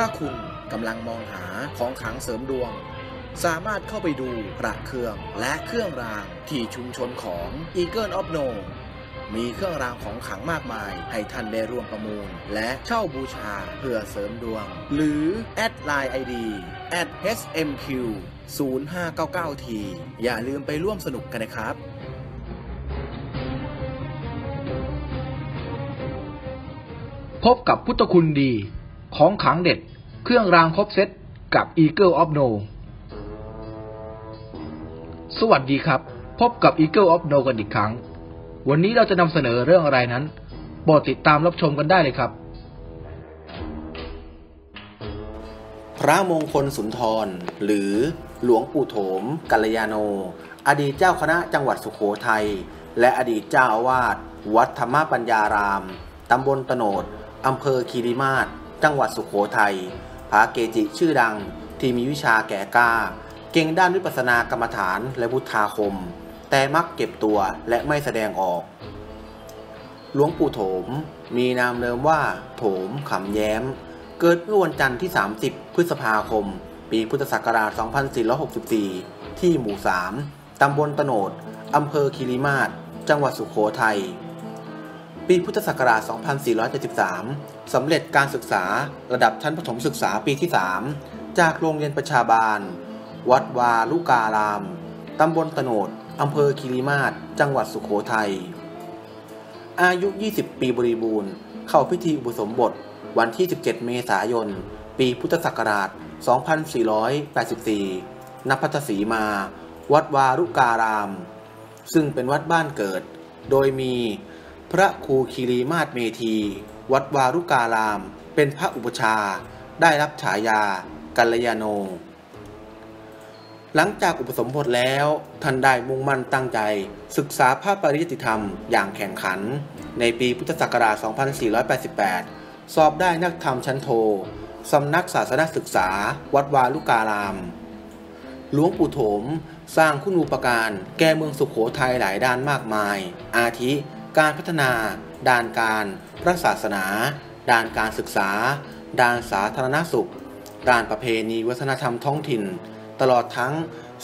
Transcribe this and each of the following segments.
ถ้าคุณกำลังมองหาของขังเสริมดวง สามารถเข้าไปดูพระเครื่องและเครื่องรางที่ชุมชนของ Eagle of No มีเครื่องรางของขลังมากมาย ให้ท่านได้ร่วมประมูล และเช่าบูชาเพื่อเสริมดวง หรือ แอดไลน์ ID at smq 0599 t อย่าลืมไปร่วมสนุกกันนะครับพบกับพุทธคุณดี ของขังเด็ด เครื่องรางครบเซตกับ Eagle of No สวัสดีครับ พบกับ Eagle of No กันอีกครั้ง วันนี้เราจะนำเสนอเรื่องอะไรนั้นโปรดติดตามรับชมกันได้เลยครับ พระมงคลสุนทร หรือหลวงปู่โถม กัลยาโน อดีตเจ้าคณะจังหวัดสุขโขทัย และอดีตเจ้าอาวาสวัดธรรมปัญญาราม ตำบลตโนดอำเภอคีรีมาศ จังหวัดสุขโขทัยพระเกจิชื่อดังที่มีวิชาแก่กล้า เก่งด้านวิปัสสนากรรมฐานและพุทธาคม แต่มักเก็บตัวและไม่แสดงออก หลวงปู่โถมมีนามเดิมว่า โถมขำแย้ม เกิดเมื่อวันจันทร์ที่ 30 พฤษภาคม ปีพุทธศักราช 2464 ที่หมู่ 3 ตำบลตโนดอำเภอคีรีมาศจังหวัดสุขโขทัย ปีพุทธศักราช 2473 สำเร็จการศึกษาระดับชั้นประถมศึกษาปีที่ 3 จากโรงเรียนประชาบาล วัดวาลุการาม ตำบลตโนดอำเภอคีรีมาศจังหวัดสุขโขทัย อายุ 20 ปีบริบูรณ์ เข้าพิธีอุปสมบท วันที่ 17 เมษายน ปีพุทธศักราช 2484 ณ พัทสีมา วัดวารุการาม ซึ่งเป็นวัดบ้านเกิด โดยมี พระครูคีรีมาศเมธี วัดวารุการาม เป็นพระอุปชา ได้รับฉายา กัลยาโน หลังจากอุปสมบทแล้ว ท่านได้มุ่งมั่นตั้งใจ ศึกษาพระปริยติธรรมอย่างแข่งขัน ในปีพุทธศักราช 2488 สอบได้นักธรรมชั้นโท สำนักศาสนศึกษา วัดวาลุการาม หลวงปู่โถม สร้างคุณูปการ แก่เมืองสุขโขทัยหลายด้านมากมาย อาทิ การพัฒนา ด้านการพระศาสนา ด้านการศึกษา ด้านสาธารณสุข ด้านประเพณีวัฒนธรรมท้องถิ่น ตลอดทั้ง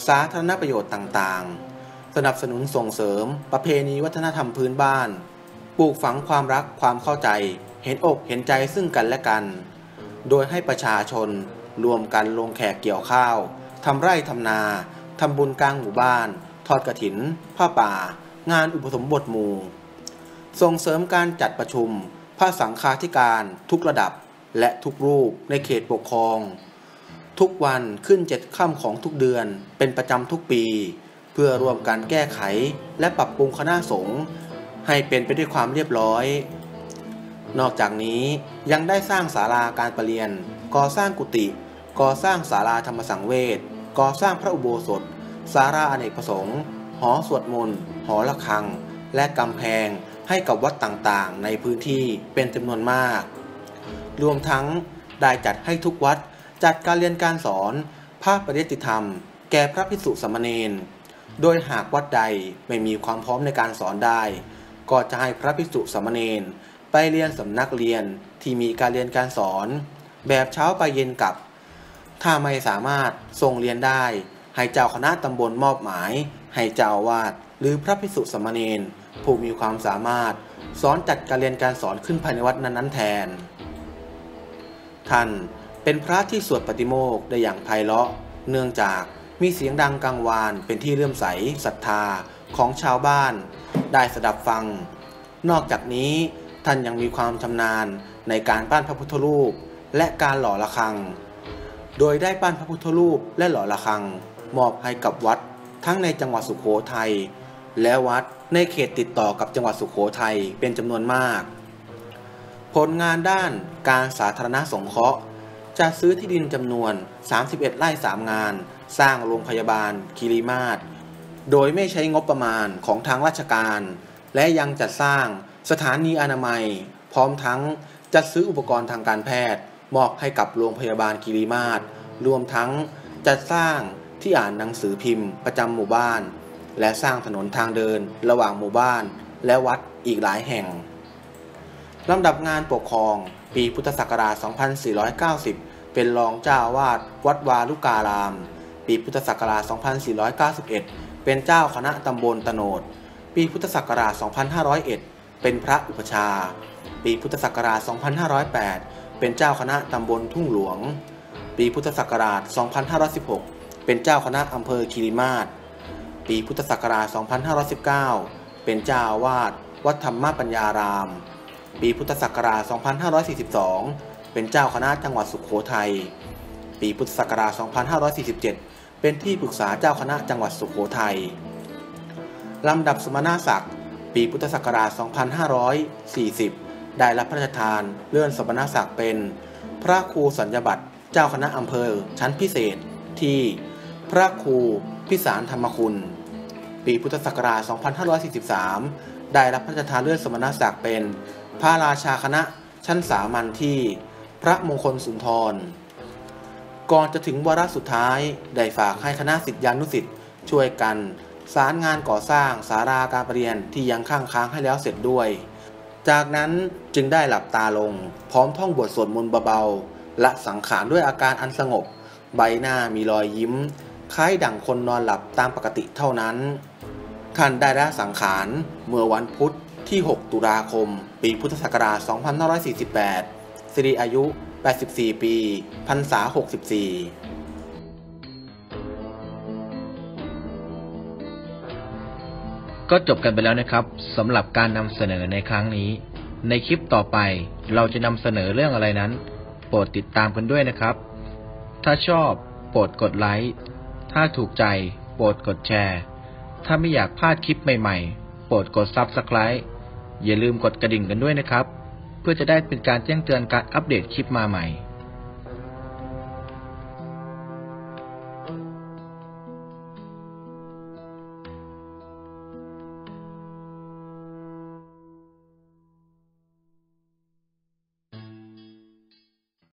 สาธารณประโยชน์ต่างๆ สนับสนุนส่งเสริมประเพณีวัฒนธรรมพื้นบ้าน ปลูกฝังความรักความเข้าใจ เห็นอกเห็นใจซึ่งกันและกัน โดยให้ประชาชนรวมกันลงแขกเกี่ยวข้าวทำไร่ทำนาทำบุญกลางหมู่บ้าน ทอดกระถิน ผ้าป่า งานอุปสมบทหมู่ ส่งเสริมการจัดประชุมพระสังฆาธิการทุกระดับและทุกรูปในเขตปกครอง ทุกวันขึ้นเจ็ดค่ำของทุกเดือนเป็นประจำทุกปี เพื่อร่วมกันแก้ไขและปรับปรุงคณะสงฆ์ให้เป็นไปด้วยความเรียบร้อย นอกจากนี้ยังได้สร้างศาลาการประเรียน ก่อสร้างกุฏิก่อสร้างศาลาธรรมสังเวชก่อสร้างพระอุโบสถศาลาอเนกประสงค์ หอสวดมนต์ หอระฆัง และกำแพง ให้กับวัดต่างๆ ในพื้นที่เป็นจำนวนมาก รวมทั้งได้จัดให้ทุกวัดจัดการเรียนการสอนภาคปริติธรรม แก่พระภิกษุสมเณรโดยหากวัดใดไม่มีความพร้อมในการสอนได้ ก็จะให้พระภิกษุสมเณรไปเรียนสำนักเรียนที่มีการเรียนการสอน แบบเช้าไปเย็นกลับ ถ้าไม่สามารถส่งเรียนได้ ให้เจ้าคณะตำบลมอบหมาย ให้เจ้าวาสหรือพระภิกษุสมเณร ผู้มีความสามารถสอนจัดการเรียนการสอนขึ้นภายในวัดนั้นๆแทน ท่านเป็นพระที่สวดปฏิโมกข์ได้อย่างไพเราะ เนื่องจากมีเสียงดังกังวานเป็นที่เลื่อมใสศรัทธาของชาวบ้าน ได้สดับฟัง นอกจากนี้ท่านยังมีความชำนาญในการปั้นพระพุทธรูปและการหล่อระฆัง โดยได้ปั้นพระพุทธรูปและหล่อระฆัง มอบให้กับวัดทั้งในจังหวัดสุขโขทัย และวัดในเขตติดต่อกับจังหวัดสุขโขทัยเป็นจำนวนมาก ผลงานด้านการสาธารณสงเคราะห์จะซื้อที่ดินจำนวน 31 ไร่ 3 งาน สร้างโรงพยาบาลคิริมาศโดยไม่ใช้งบประมาณของทางราชการ และยังจัดสร้างสถานีอนามัย พร้อมทั้งจัดซื้ออุปกรณ์ทางการแพทย์ มอบให้กับโรงพยาบาลคิริมาศรวมทั้งจัดสร้างที่อ่านหนังสือพิมพ์ประจำหมู่บ้าน และสร้างถนนทางเดินระหว่างหมู่บ้านและวัดอีกหลายแห่ง ลำดับงานปกครองปีพุทธศักราช 2490 เป็นรองเจ้าวาดวัดวาลุการาม ปีพุทธศักราช 2491 เป็นเจ้าคณะตำบลตโนด ปีพุทธศักราช 2501 เป็นพระอุปชา ปีพุทธศักราช 2508 เป็นเจ้าคณะตำบลทุ่งหลวง ปีพุทธศักราช 2516 เป็นเจ้าคณะอำเภอคีรีมาศ ปีพุทธศักราช 2519 เป็นเจ้าอาวาสวัดธรรมปัญญาราม ปีพุทธศักราช 2542 เป็นเจ้าคณะจังหวัดสุขโขทัย ปีพุทธศักราช 2547 เป็นที่ปรึกษาเจ้าคณะจังหวัดสุขโขทัย ลำดับสมณศักดิ์ ปีพุทธศักราช 2540 ได้รับพระราชทานเลื่อนสมณศักดิ์เป็น พระครูสัญญบัตรเจ้าคณะอำเภอชั้นพิเศษที่พระครู พิสารธรรมคุณ ปีพุทธศักราช 2543 ได้รับพระราชทานเลื่อนสมณศักดิ์เป็น พระราชาคณะชั้นสามัญที่พระมงคลสุนทร ก่อนจะถึงวาระสุดท้าย ได้ฝากให้คณะสิทธิานุสิทธิ์ช่วยกัน สารงานก่อสร้างสาราการประเรียนที่ยังข้างค้างให้แล้วเสร็จด้วย จากนั้นจึงได้หลับตาลง พร้อมท่องบทสวดมนต์เบาๆและสังขารด้วยอาการอันสงบ ใบหน้ามีรอยยิ้ม คล้ายดั่งคนนอนหลับตามปกติเท่านั้น ท่านได้ละสังขารเมื่อวันพุธที่ 6 ตุลาคม ปีพุทธศักราช 2548 สิริอายุ 84 ปีพรรษา 64ก็จบกันไปแล้วนะครับสำหรับการนำเสนอในครั้งนี้ ในคลิปต่อไปเราจะนำเสนอเรื่องอะไรนั้น โปรดติดตามกันด้วยนะครับ ถ้าชอบโปรดกดไลค์ ถ้าถูกใจโปรดกดแชร์ ถ้าไม่อยากพลาดคลิปใหม่ๆ โปรดกด Subscribe อย่าลืมกดกระดิ่งกันด้วยนะครับ เพื่อจะได้เป็นการแจ้งเตือนการอัปเดตคลิปมาใหม่